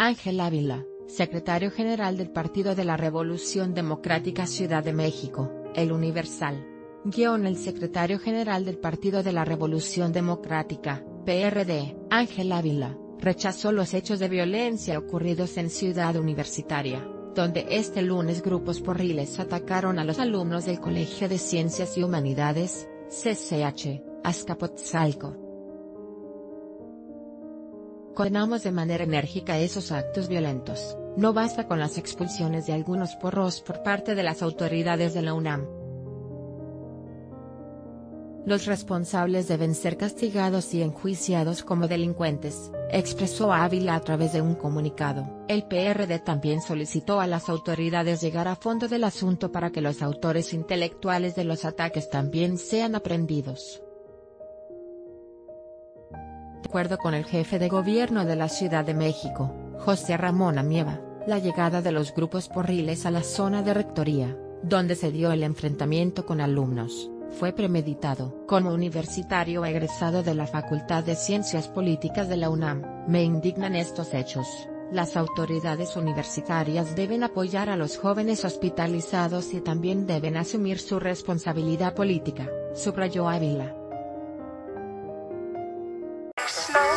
Ángel Ávila, secretario general del Partido de la Revolución Democrática Ciudad de México, El Universal. Guión el secretario general del Partido de la Revolución Democrática, PRD, Ángel Ávila, rechazó los hechos de violencia ocurridos en Ciudad Universitaria, donde este lunes grupos porriles atacaron a los alumnos del Colegio de Ciencias y Humanidades, CCH, Azcapotzalco. Condenamos de manera enérgica esos actos violentos, no basta con las expulsiones de algunos porros por parte de las autoridades de la UNAM. Los responsables deben ser castigados y enjuiciados como delincuentes, expresó Ávila a través de un comunicado. El PRD también solicitó a las autoridades llegar a fondo del asunto para que los autores intelectuales de los ataques también sean aprendidos. De acuerdo con el jefe de gobierno de la Ciudad de México, José Ramón Amieva, la llegada de los grupos porriles a la zona de rectoría, donde se dio el enfrentamiento con alumnos, fue premeditado. Como universitario egresado de la Facultad de Ciencias Políticas de la UNAM, me indignan estos hechos. Las autoridades universitarias deben apoyar a los jóvenes hospitalizados y también deben asumir su responsabilidad política, subrayó Ávila. Snow.